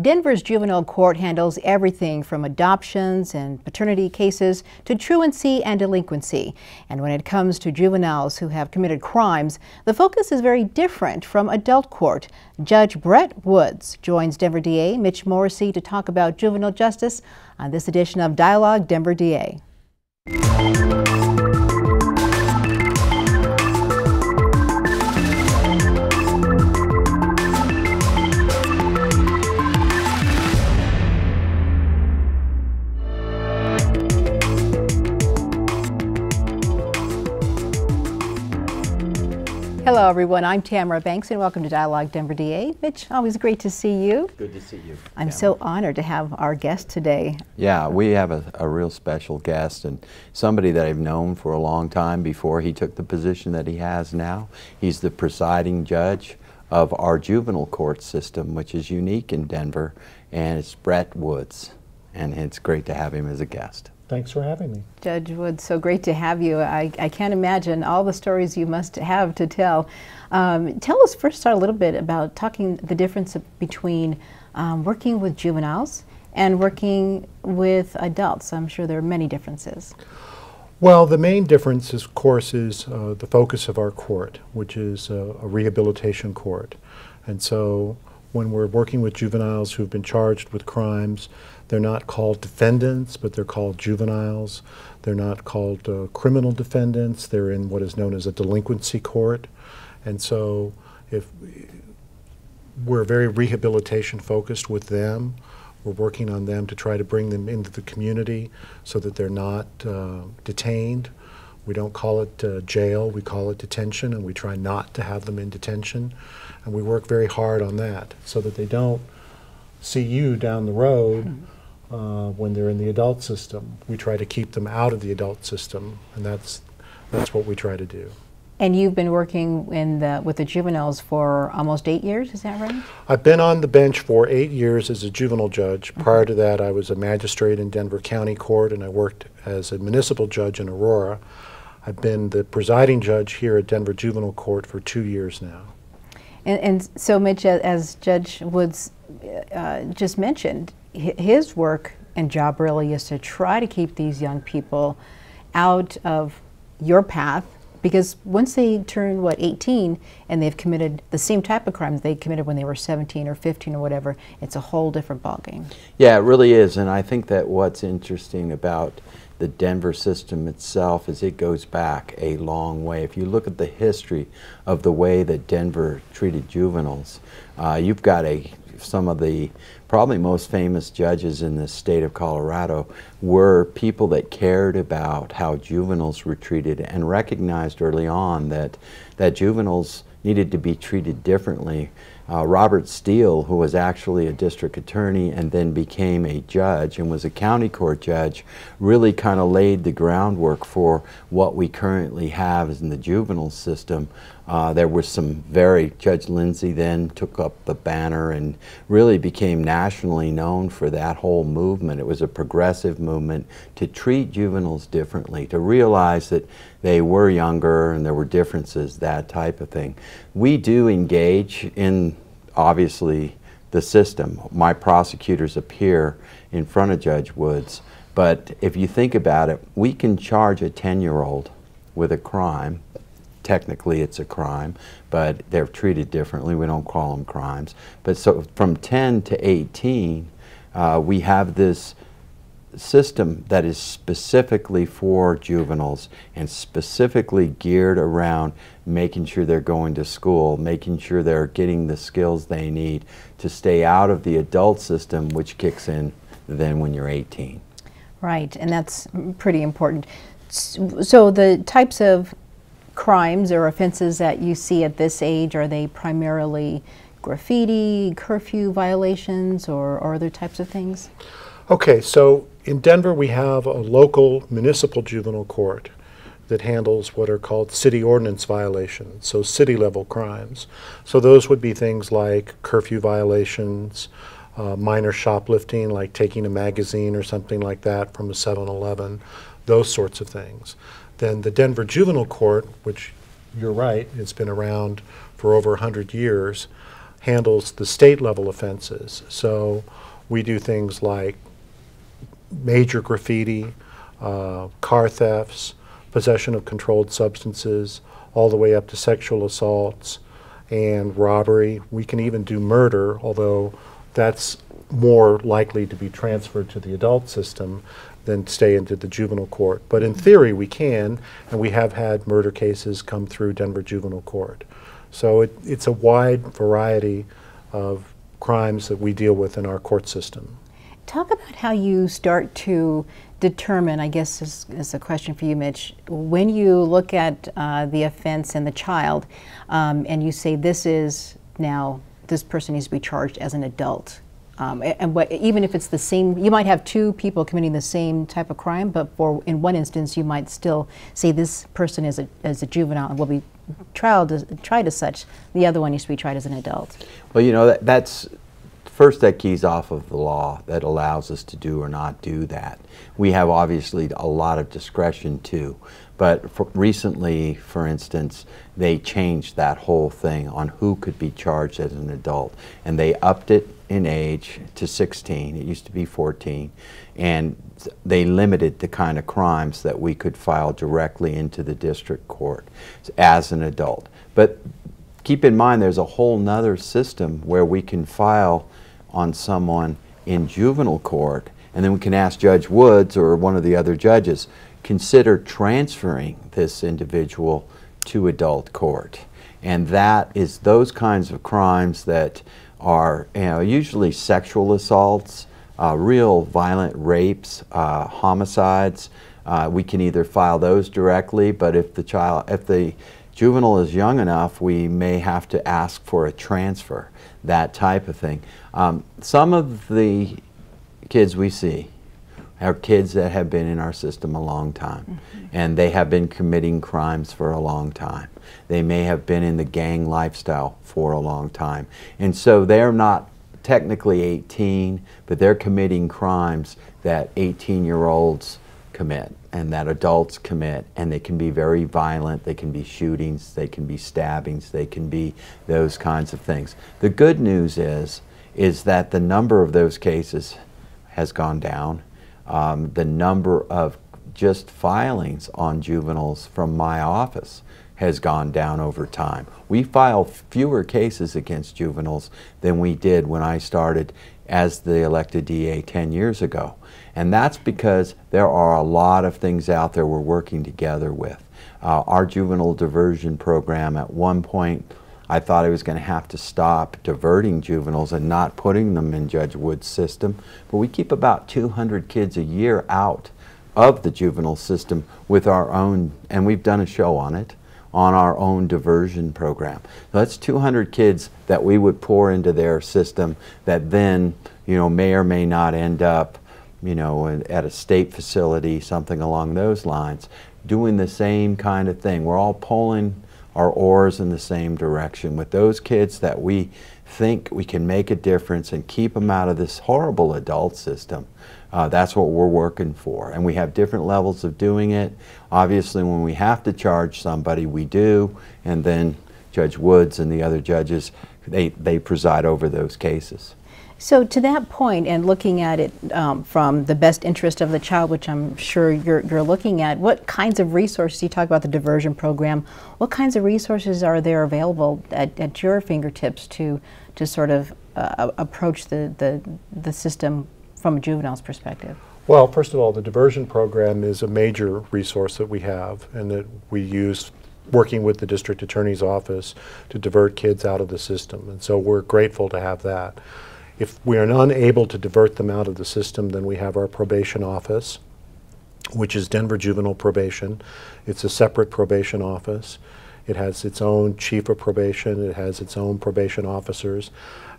Denver's juvenile court handles everything from adoptions and paternity cases to truancy and delinquency. And when it comes to juveniles who have committed crimes, the focus is very different from adult court. Judge Brett Woods joins Denver DA Mitch Morrissey to talk about juvenile justice on this edition of Dialogue Denver DA. Hello, everyone. I'm Tamara Banks, and welcome to Dialogue Denver DA. Mitch, always great to see you. Good to see you. I'm Tamara. so honored to have our guest today. Yeah, we have a, a, real special guest and somebody that I've known for a long time before he took the position that he has now. He's the presiding judge of our juvenile court system, which is unique in Denver, and it's Brett Woods. And it's great to have him as a guest. Thanks for having me. Judge Wood, so great to have you. I, I can't imagine all the stories you must have to tell. Um, tell us first start a little bit about talking the difference between um, working with juveniles and working with adults. I'm sure there are many differences. Well, the main difference, is, of course, is uh, the focus of our court, which is uh, a rehabilitation court. And so when we're working with juveniles who've been charged with crimes, they're not called defendants, but they're called juveniles. They're not called uh, criminal defendants. They're in what is known as a delinquency court. And so if we're very rehabilitation focused with them, we're working on them to try to bring them into the community so that they're not uh, detained. We don't call it uh, jail, we call it detention, and we try not to have them in detention. And we work very hard on that so that they don't see you down the road mm-hmm. Uh, when they're in the adult system. We try to keep them out of the adult system, and that's, that's what we try to do. And you've been working in the, with the juveniles for almost eight years, is that right? I've been on the bench for eight years as a juvenile judge. Mm -hmm. Prior to that, I was a magistrate in Denver County Court, and I worked as a municipal judge in Aurora. I've been the presiding judge here at Denver Juvenile Court for two years now. And, and so, Mitch, as Judge Woods uh, just mentioned, his work and job really is to try to keep these young people out of your path because once they turn what 18 and they've committed the same type of crimes they committed when they were 17 or 15 or whatever it's a whole different ballgame yeah it really is and i think that what's interesting about the Denver system itself is it goes back a long way. If you look at the history of the way that Denver treated juveniles, uh, you've got a some of the probably most famous judges in the state of Colorado were people that cared about how juveniles were treated and recognized early on that that juveniles needed to be treated differently uh, Robert Steele, who was actually a district attorney and then became a judge and was a county court judge, really kind of laid the groundwork for what we currently have in the juvenile system. Uh, there was some very, Judge Lindsey then took up the banner and really became nationally known for that whole movement. It was a progressive movement to treat juveniles differently, to realize that they were younger and there were differences, that type of thing. We do engage in obviously the system. My prosecutors appear in front of Judge Woods, but if you think about it, we can charge a 10-year-old with a crime. Technically, it's a crime, but they're treated differently. We don't call them crimes. But so from 10 to 18, uh, we have this system that is specifically for juveniles and specifically geared around making sure they're going to school, making sure they're getting the skills they need to stay out of the adult system, which kicks in then when you're 18. Right, and that's pretty important. So the types of crimes or offenses that you see at this age, are they primarily graffiti, curfew violations, or, or other types of things? Okay, so in Denver we have a local municipal juvenile court that handles what are called city ordinance violations, so city level crimes. So those would be things like curfew violations, uh, minor shoplifting, like taking a magazine or something like that from a 7 Eleven, those sorts of things. Then the Denver Juvenile Court, which you're right, it's been around for over 100 years, handles the state level offenses. So we do things like major graffiti, uh, car thefts, possession of controlled substances, all the way up to sexual assaults and robbery. We can even do murder, although that's more likely to be transferred to the adult system than stay into the juvenile court. But in theory, we can, and we have had murder cases come through Denver Juvenile Court. So it, it's a wide variety of crimes that we deal with in our court system. Talk about how you start to determine, I guess is, is a question for you, Mitch, when you look at uh, the offense and the child um, and you say this is now, this person needs to be charged as an adult. Um, and what, even if it's the same, you might have two people committing the same type of crime, but for in one instance, you might still say this person is a, is a juvenile and will be tried as, tried as such. The other one needs to be tried as an adult. Well, you know, that, that's first that keys off of the law that allows us to do or not do that. We have obviously a lot of discretion too, but for recently, for instance, they changed that whole thing on who could be charged as an adult, and they upped it in age to 16. It used to be 14, and they limited the kind of crimes that we could file directly into the district court as an adult. But keep in mind, there's a whole nother system where we can file on someone in juvenile court, and then we can ask Judge Woods or one of the other judges, consider transferring this individual to adult court. And that is those kinds of crimes that are you know, usually sexual assaults, uh, real violent rapes, uh, homicides. Uh, we can either file those directly, but if the child, if the juvenile is young enough, we may have to ask for a transfer that type of thing. Um, some of the kids we see are kids that have been in our system a long time, mm -hmm. and they have been committing crimes for a long time. They may have been in the gang lifestyle for a long time, and so they're not technically 18, but they're committing crimes that 18 year olds commit and that adults commit. And they can be very violent. They can be shootings. They can be stabbings. They can be those kinds of things. The good news is is that the number of those cases has gone down. Um, the number of just filings on juveniles from my office has gone down over time. We file fewer cases against juveniles than we did when I started as the elected DA 10 years ago. And that's because there are a lot of things out there we're working together with. Uh, our juvenile diversion program at one point I thought I was going to have to stop diverting juveniles and not putting them in Judge Wood's system. But we keep about 200 kids a year out of the juvenile system with our own, and we've done a show on it, on our own diversion program. So that's 200 kids that we would pour into their system that then, you know, may or may not end up you know, at a state facility, something along those lines, doing the same kind of thing. We're all pulling our oars in the same direction with those kids that we think we can make a difference and keep them out of this horrible adult system. Uh, that's what we're working for. And we have different levels of doing it. Obviously, when we have to charge somebody, we do. And then Judge Woods and the other judges, they, they preside over those cases. So to that point, and looking at it um, from the best interest of the child, which I'm sure you're, you're looking at, what kinds of resources, you talk about the diversion program, what kinds of resources are there available at, at your fingertips to, to sort of uh, approach the, the, the system from a juvenile's perspective? Well, first of all, the diversion program is a major resource that we have and that we use working with the district attorney's office to divert kids out of the system. And so we're grateful to have that. If we are unable to divert them out of the system, then we have our probation office, which is Denver Juvenile Probation. It's a separate probation office. It has its own chief of probation, it has its own probation officers,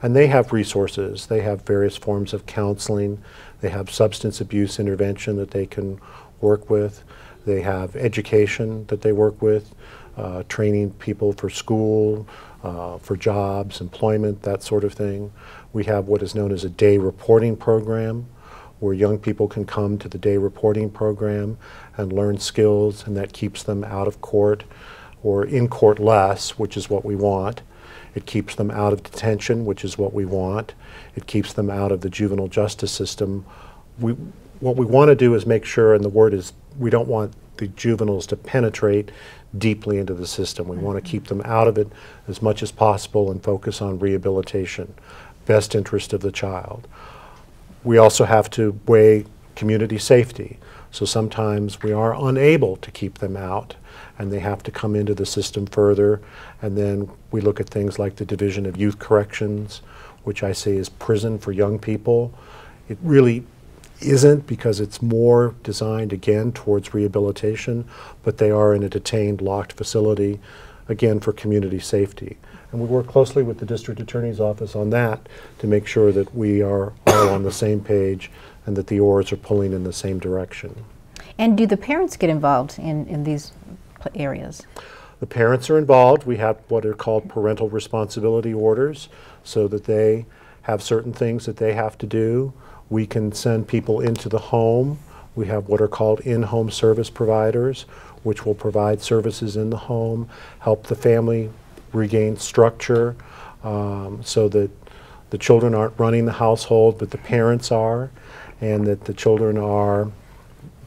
and they have resources. They have various forms of counseling, they have substance abuse intervention that they can work with, they have education that they work with, uh, training people for school, uh, for jobs, employment, that sort of thing. We have what is known as a day reporting program where young people can come to the day reporting program and learn skills and that keeps them out of court or in court less, which is what we want. It keeps them out of detention, which is what we want. It keeps them out of the juvenile justice system. We, what we want to do is make sure, and the word is, we don't want the juveniles to penetrate deeply into the system. We want to keep them out of it as much as possible and focus on rehabilitation, best interest of the child. We also have to weigh community safety. So sometimes we are unable to keep them out and they have to come into the system further. And then we look at things like the Division of Youth Corrections, which I say is prison for young people. It really isn't because it's more designed again towards rehabilitation, but they are in a detained, locked facility, again for community safety. And we work closely with the district attorney's office on that to make sure that we are all on the same page and that the oars are pulling in the same direction. And do the parents get involved in, in these areas? The parents are involved. We have what are called parental responsibility orders so that they have certain things that they have to do. We can send people into the home. We have what are called in-home service providers, which will provide services in the home, help the family regain structure um, so that the children aren't running the household, but the parents are, and that the children are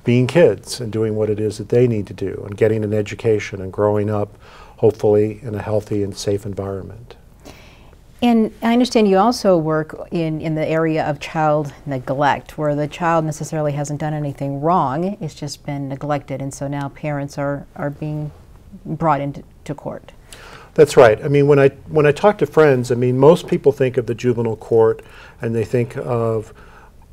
being kids and doing what it is that they need to do and getting an education and growing up, hopefully, in a healthy and safe environment. And I understand you also work in, in the area of child neglect, where the child necessarily hasn't done anything wrong, it's just been neglected, and so now parents are, are being brought into court. That's right. I mean, when I, when I talk to friends, I mean, most people think of the juvenile court and they think of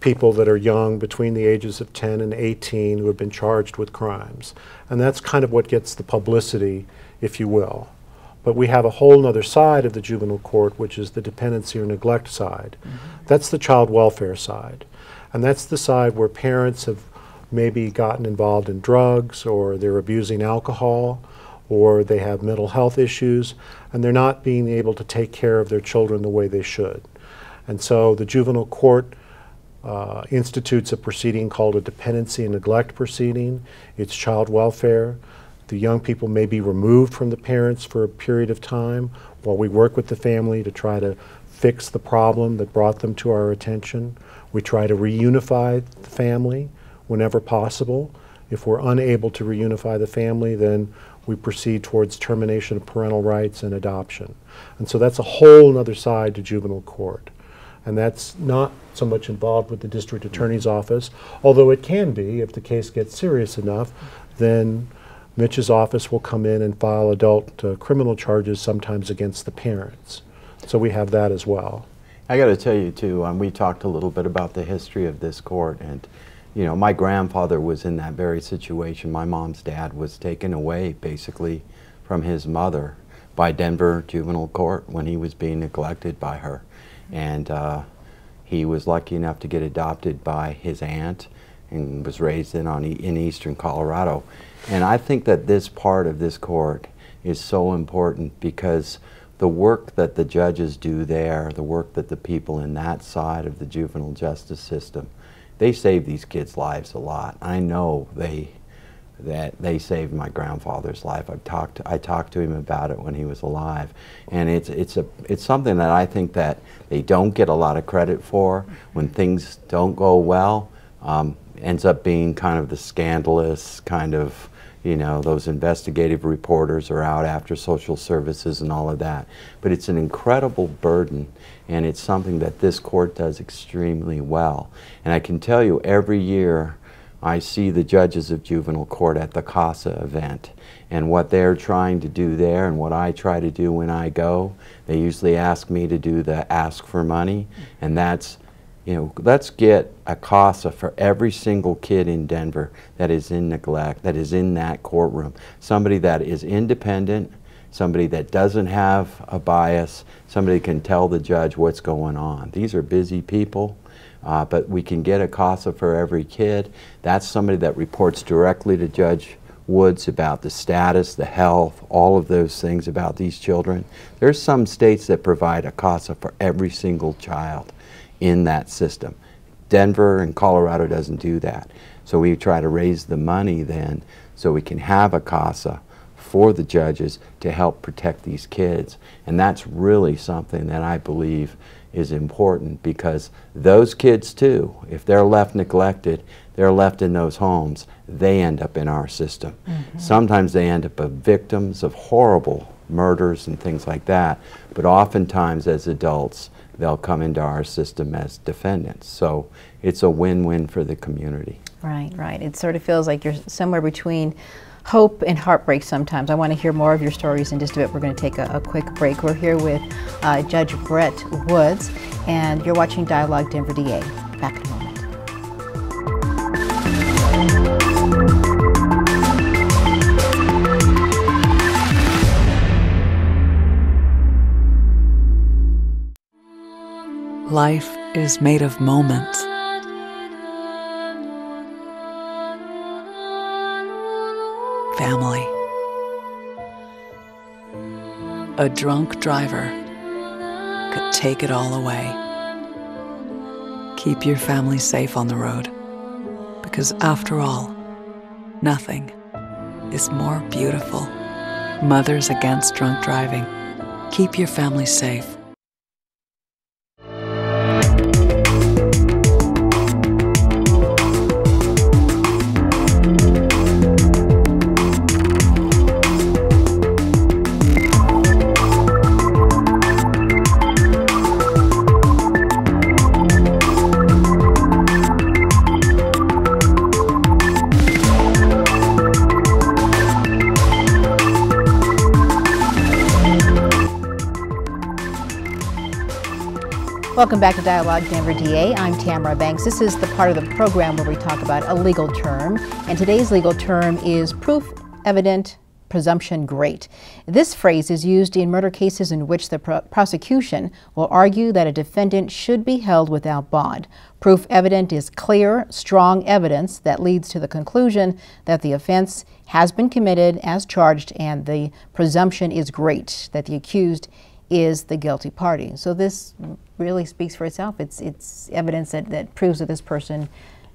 people that are young between the ages of 10 and 18 who have been charged with crimes. And that's kind of what gets the publicity, if you will. But we have a whole other side of the juvenile court, which is the dependency or neglect side. Mm -hmm. That's the child welfare side. And that's the side where parents have maybe gotten involved in drugs or they're abusing alcohol or they have mental health issues and they're not being able to take care of their children the way they should. And so the juvenile court uh, institutes a proceeding called a dependency and neglect proceeding. It's child welfare. The young people may be removed from the parents for a period of time while we work with the family to try to fix the problem that brought them to our attention. We try to reunify the family whenever possible. If we're unable to reunify the family, then we proceed towards termination of parental rights and adoption. And so that's a whole other side to juvenile court. And that's not so much involved with the district attorney's office, although it can be if the case gets serious enough, then Mitch's office will come in and file adult uh, criminal charges sometimes against the parents. So we have that as well. I got to tell you too, um, we talked a little bit about the history of this court and you know, my grandfather was in that very situation. My mom's dad was taken away basically from his mother by Denver Juvenile Court when he was being neglected by her. And uh, he was lucky enough to get adopted by his aunt and was raised in, on, in eastern Colorado. And I think that this part of this court is so important because the work that the judges do there, the work that the people in that side of the juvenile justice system, they save these kids' lives a lot. I know they that they saved my grandfather's life. I've talked I talked to him about it when he was alive, and it's it's a it's something that I think that they don't get a lot of credit for when things don't go well. Um, ends up being kind of the scandalous kind of you know those investigative reporters are out after social services and all of that. But it's an incredible burden, and it's something that this court does extremely well. And I can tell you every year I see the judges of juvenile court at the CASA event and what they're trying to do there and what I try to do when I go. They usually ask me to do the ask for money and that's you know, let's get a CASA for every single kid in Denver that is in neglect, that is in that courtroom. Somebody that is independent, somebody that doesn't have a bias, somebody can tell the judge what's going on. These are busy people uh, but we can get a CASA for every kid. That's somebody that reports directly to Judge Woods about the status, the health, all of those things about these children. There's some states that provide a CASA for every single child in that system. Denver and Colorado doesn't do that. So we try to raise the money then so we can have a CASA for the judges to help protect these kids. And that's really something that I believe is important because those kids too, if they're left neglected, they're left in those homes, they end up in our system. Mm -hmm. Sometimes they end up victims of horrible murders and things like that, but oftentimes as adults, they'll come into our system as defendants. So it's a win-win for the community. Right, right. It sort of feels like you're somewhere between hope and heartbreak sometimes. I want to hear more of your stories in just a bit. We're going to take a, a quick break. We're here with uh, Judge Brett Woods, and you're watching Dialogue Denver DA. Back in a moment. Life is made of moments family. A drunk driver could take it all away. Keep your family safe on the road, because after all, nothing is more beautiful. Mothers Against Drunk Driving. Keep your family safe. Welcome back to Dialogue Denver DA. I'm Tamara Banks. This is the part of the program where we talk about a legal term, and today's legal term is proof evident presumption great. This phrase is used in murder cases in which the pro prosecution will argue that a defendant should be held without bond. Proof evident is clear, strong evidence that leads to the conclusion that the offense has been committed as charged and the presumption is great that the accused is the guilty party. So this really speaks for itself. It's, it's evidence that, that proves that this person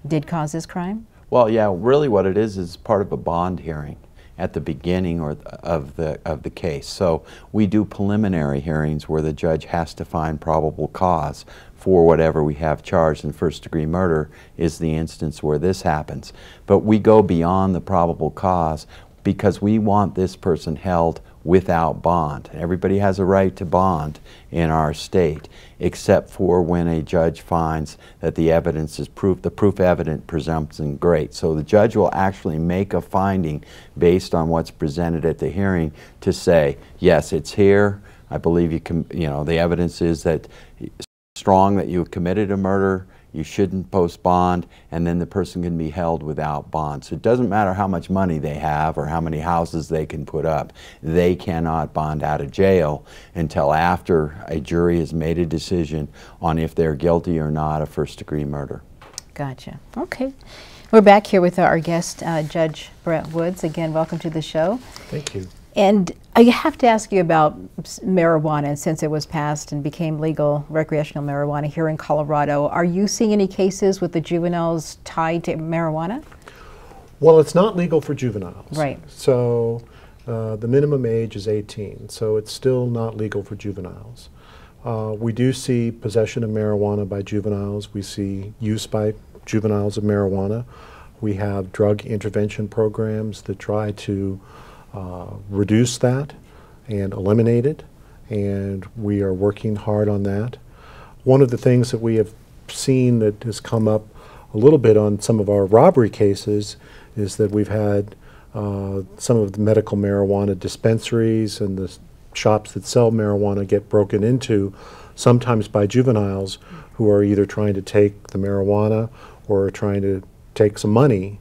did cause this crime? Well, yeah, really what it is is part of a bond hearing at the beginning or of the of the case. So we do preliminary hearings where the judge has to find probable cause for whatever we have charged in first degree murder is the instance where this happens. But we go beyond the probable cause because we want this person held without bond. Everybody has a right to bond in our state, except for when a judge finds that the evidence is proof, the proof evident presumption great. So the judge will actually make a finding based on what's presented at the hearing to say, yes, it's here. I believe you can, you know, the evidence is that strong that you committed a murder you shouldn't post bond, and then the person can be held without bond. So it doesn't matter how much money they have or how many houses they can put up. They cannot bond out of jail until after a jury has made a decision on if they're guilty or not of first degree murder. Gotcha. Okay. We're back here with our guest, uh, Judge Brett Woods. Again, welcome to the show. Thank you. And I have to ask you about marijuana since it was passed and became legal recreational marijuana here in Colorado. Are you seeing any cases with the juveniles tied to marijuana? Well, it's not legal for juveniles. Right. So uh, the minimum age is 18, so it's still not legal for juveniles. Uh, we do see possession of marijuana by juveniles. We see use by juveniles of marijuana. We have drug intervention programs that try to uh, reduce that and eliminate it, and we are working hard on that. One of the things that we have seen that has come up a little bit on some of our robbery cases is that we've had uh, some of the medical marijuana dispensaries and the shops that sell marijuana get broken into, sometimes by juveniles who are either trying to take the marijuana or trying to take some money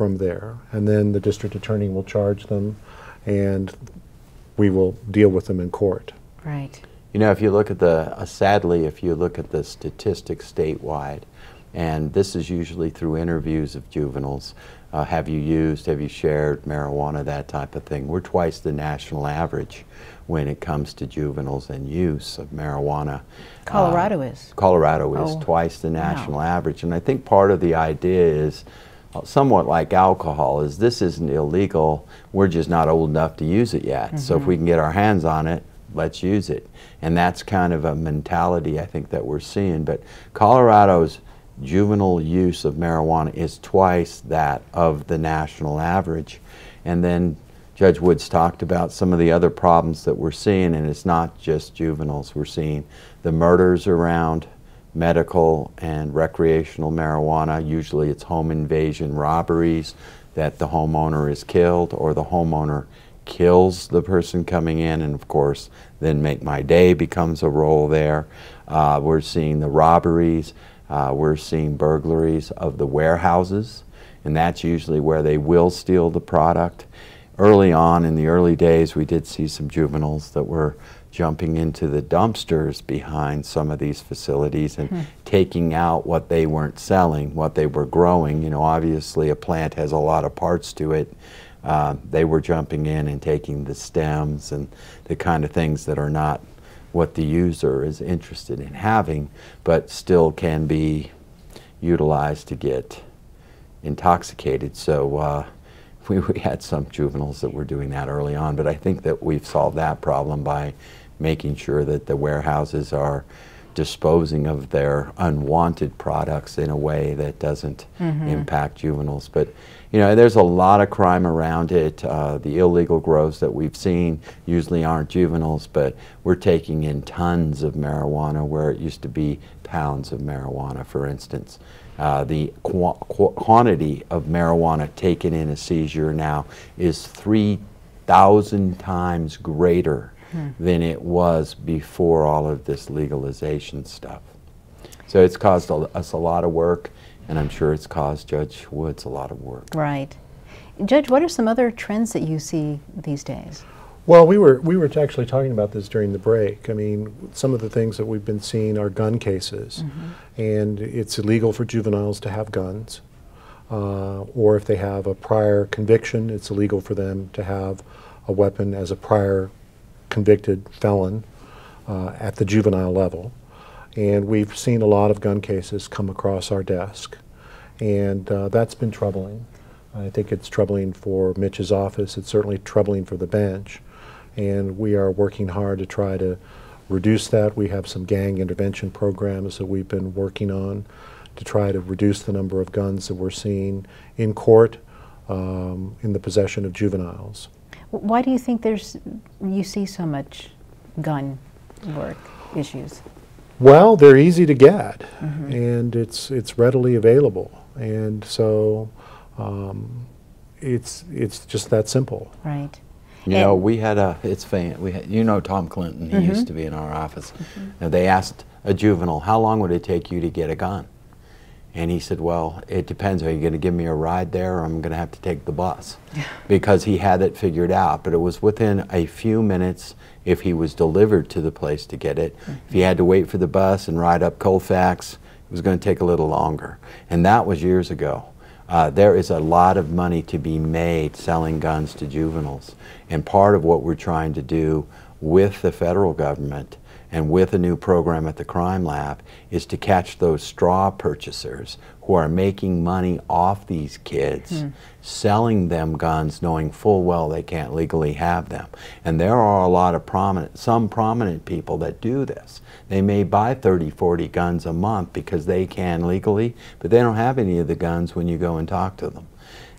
from there. And then the district attorney will charge them and we will deal with them in court. Right. You know, if you look at the, uh, sadly, if you look at the statistics statewide, and this is usually through interviews of juveniles, uh, have you used, have you shared marijuana, that type of thing. We're twice the national average when it comes to juveniles and use of marijuana. Colorado uh, is. Colorado is oh, twice the national wow. average. And I think part of the idea is somewhat like alcohol is this isn't illegal. We're just not old enough to use it yet. Mm -hmm. so if we can get our hands on it let's use it. And that's kind of a mentality i think that we're seeing. But colorado's juvenile use of marijuana is twice that of the national average. And then Judge Woods talked about some of the other problems that we're seeing, and it's not just juveniles. We're seeing the murders around medical and recreational marijuana. Usually it's home invasion robberies that the homeowner is killed or the homeowner kills the person coming in and of course then Make My Day becomes a role there. Uh, we're seeing the robberies. Uh, we're seeing burglaries of the warehouses and that's usually where they will steal the product. Early on in the early days we did see some juveniles that were jumping into the dumpsters behind some of these facilities and hmm. taking out what they weren't selling, what they were growing. You know, obviously a plant has a lot of parts to it. Uh, they were jumping in and taking the stems and the kind of things that are not what the user is interested in having, but still can be utilized to get intoxicated. So uh, we, we had some juveniles that were doing that early on, but I think that we've solved that problem by making sure that the warehouses are disposing of their unwanted products in a way that doesn't mm -hmm. impact juveniles. But you know, there's a lot of crime around it. Uh, the illegal grows that we've seen usually aren't juveniles, but we're taking in tons of marijuana where it used to be pounds of marijuana, for instance. Uh, the qu qu quantity of marijuana taken in a seizure now is 3,000 times greater hmm. than it was before all of this legalization stuff. So it's caused us a lot of work, and I'm sure it's caused Judge Woods a lot of work. Right. Judge, what are some other trends that you see these days? Well, we were we were actually talking about this during the break. I mean, some of the things that we've been seeing are gun cases, mm -hmm. and it's illegal for juveniles to have guns, uh, or if they have a prior conviction, it's illegal for them to have a weapon as a prior convicted felon uh, at the juvenile level. And we've seen a lot of gun cases come across our desk. And uh, that's been troubling. I think it's troubling for Mitch's office. It's certainly troubling for the bench. And we are working hard to try to reduce that. We have some gang intervention programs that we've been working on to try to reduce the number of guns that we're seeing in court um, in the possession of juveniles. Why do you think there's you see so much gun work issues? Well, they're easy to get, mm -hmm. and it's it's readily available, and so um, it's it's just that simple. Right. You and know, we had a it's fan. We had, you know Tom Clinton. He mm -hmm. used to be in our office. Mm -hmm. And they asked a juvenile, "How long would it take you to get a gun?" And he said, Well, it depends. Are you going to give me a ride there or I'm going to have to take the bus? because he had it figured out. But it was within a few minutes if he was delivered to the place to get it. Mm -hmm. If he had to wait for the bus and ride up Colfax, it was going to take a little longer. And that was years ago. Uh, there is a lot of money to be made selling guns to juveniles. And part of what we're trying to do with the federal government and with a new program at the Crime Lab is to catch those straw purchasers who are making money off these kids, mm. selling them guns knowing full well they can't legally have them. And there are a lot of prominent, some prominent people that do this. They may buy 30, 40 guns a month because they can legally, but they don't have any of the guns when you go and talk to them.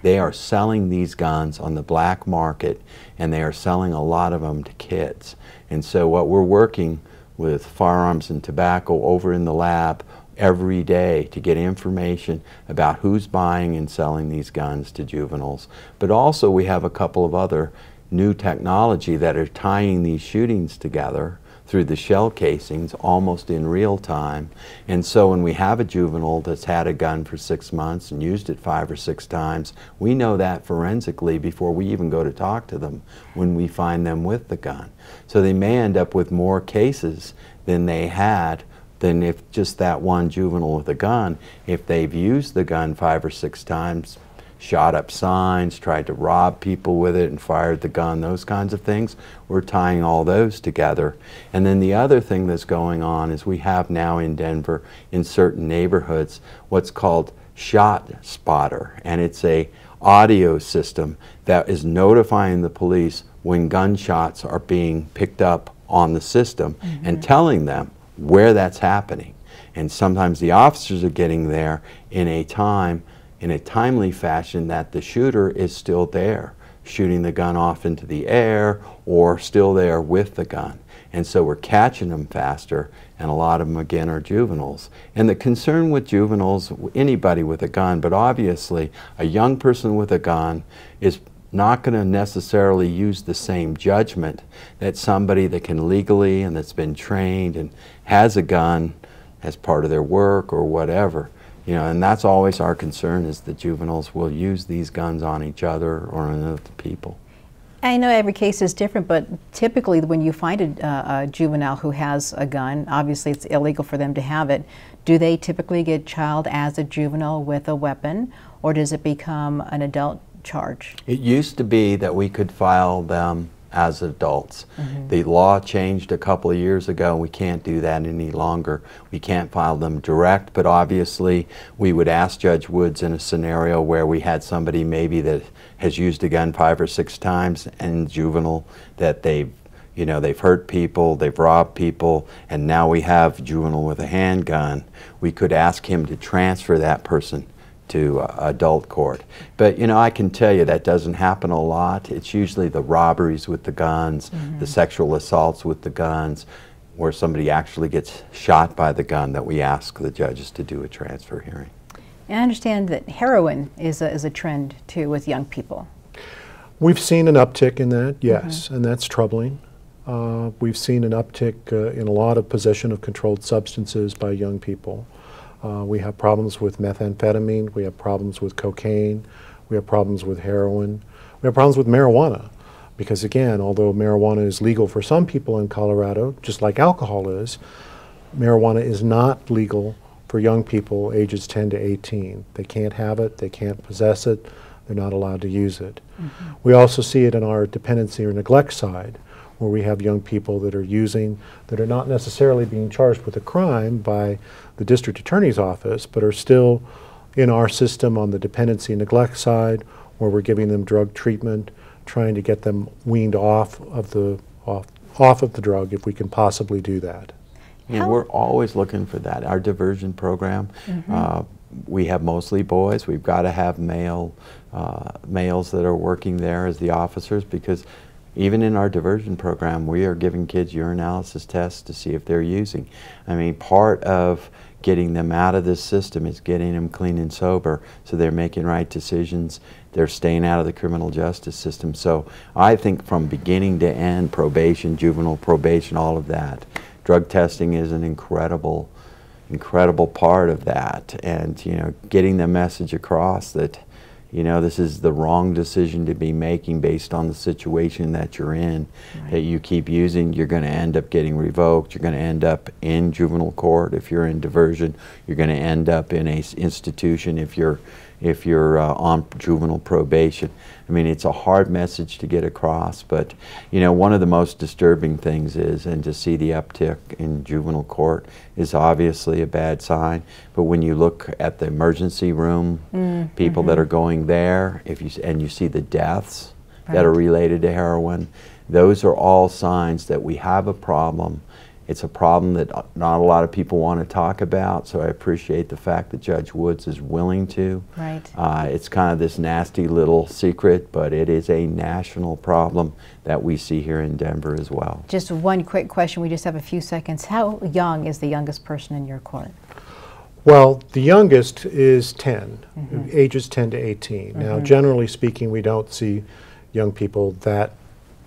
They are selling these guns on the black market and they are selling a lot of them to kids. And so what we're working with firearms and tobacco over in the lab every day to get information about who's buying and selling these guns to juveniles. But also we have a couple of other new technology that are tying these shootings together through the shell casings almost in real time. And so when we have a juvenile that's had a gun for six months and used it five or six times, we know that forensically before we even go to talk to them when we find them with the gun. So they may end up with more cases than they had than if just that one juvenile with a gun, if they've used the gun five or six times, shot up signs, tried to rob people with it and fired the gun, those kinds of things. We're tying all those together. And then the other thing that's going on is we have now in Denver, in certain neighborhoods, what's called Shot Spotter. And it's a audio system that is notifying the police when gunshots are being picked up on the system mm -hmm. and mm-hmm. telling them where that's happening. And sometimes the officers are getting there in a time in a timely fashion that the shooter is still there, shooting the gun off into the air or still there with the gun. And so we're catching them faster, and a lot of them, again, are juveniles. And the concern with juveniles, anybody with a gun, but obviously a young person with a gun is not going to necessarily use the same judgment that somebody that can legally and that's been trained and has a gun as part of their work or whatever. You know, and that's always our concern is that juveniles will use these guns on each other or on other people. I know every case is different, but typically when you find a, uh, a, juvenile who has a gun, obviously it's illegal for them to have it. Do they typically get child as a juvenile with a weapon, or does it become an adult charge? It used to be that we could file them as adults. Mm -hmm. The law changed a couple of years ago. We can't do that any longer. We can't file them direct, but obviously we would ask Judge Woods in a scenario where we had somebody maybe that has used a gun five or six times and juvenile that they've you know, they've hurt people, they've robbed people, and now we have juvenile with a handgun. We could ask him to transfer that person to uh, adult court. But you know, I can tell you that doesn't happen a lot. It's usually the robberies with the guns, mm -hmm. the sexual assaults with the guns, where somebody actually gets shot by the gun that we ask the judges to do a transfer hearing. And I understand that heroin is a, is a trend too with young people. We've seen an uptick in that, yes, mm -hmm. and that's troubling. Uh, we've seen an uptick uh, in a lot of possession of controlled substances by young people. Uh, we have problems with methamphetamine. We have problems with cocaine. We have problems with heroin. We have problems with marijuana. Because again, although marijuana is legal for some people in Colorado, just like alcohol is, marijuana is not legal for young people ages 10 to 18. They can't have it, they can't possess it, they're not allowed to use it. Mm -hmm. We also see it in our dependency or neglect side, where we have young people that are using, that are not necessarily being charged with a crime by the district attorney's office, but are still in our system on the dependency neglect side, where we're giving them drug treatment, trying to get them weaned off of the off, off of the drug if we can possibly do that. And we're always looking for that. Our diversion program, mm -hmm. uh, we have mostly boys. We've got to have male uh, males that are working there as the officers because even in our diversion program, we are giving kids urinalysis tests to see if they're using. I mean, part of getting them out of this system is getting them clean and sober so they're making right decisions. They're staying out of the criminal justice system. So i think from beginning to end probation juvenile probation all of that drug testing is an incredible incredible part of that. And you know getting the message across that you know, this is the wrong decision to be making based on the situation that you're in, right. that you keep using, you're going to end up getting revoked, you're going to end up in juvenile court if you're in diversion, you're going to end up in a institution if you're if you're uh, on juvenile probation. I mean, it's a hard message to get across, but you know, one of the most disturbing things is, and to see the uptick in juvenile court is obviously a bad sign. But when you look at the emergency room, mm, people mm -hmm. that mm-hmm. are going there, if you and you see the deaths right. that are related to heroin, those are all signs that we have a problem it's a problem that not a lot of people want to talk about, so I appreciate the fact that Judge Woods is willing to. Right. Uh, it's kind of this nasty little secret, but it is a national problem that we see here in Denver as well. Just one quick question. We just have a few seconds. How young is the youngest person in your court? Well, the youngest is 10, mm -hmm. ages 10 to 18. Mm -hmm. Now, mm-hmm. generally speaking, we don't see young people that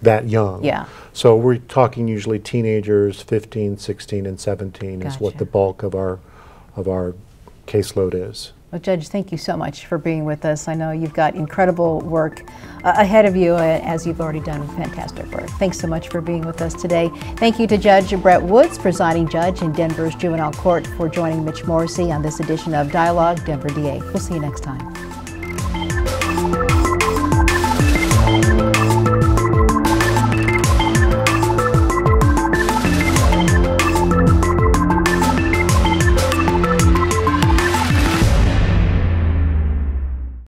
that young. Yeah. So we're talking usually teenagers, 15, 16, and 17 gotcha. is what the bulk of our of our caseload is. Well, Judge, thank you so much for being with us. I know you've got incredible work uh, ahead of you, uh, as you've already done fantastic work. Thanks so much for being with us today. Thank you to Judge Brett Woods, presiding judge in Denver's Juvenile Court, for joining Mitch Morrissey on this edition of Dialogue Denver DA. We'll see you next time.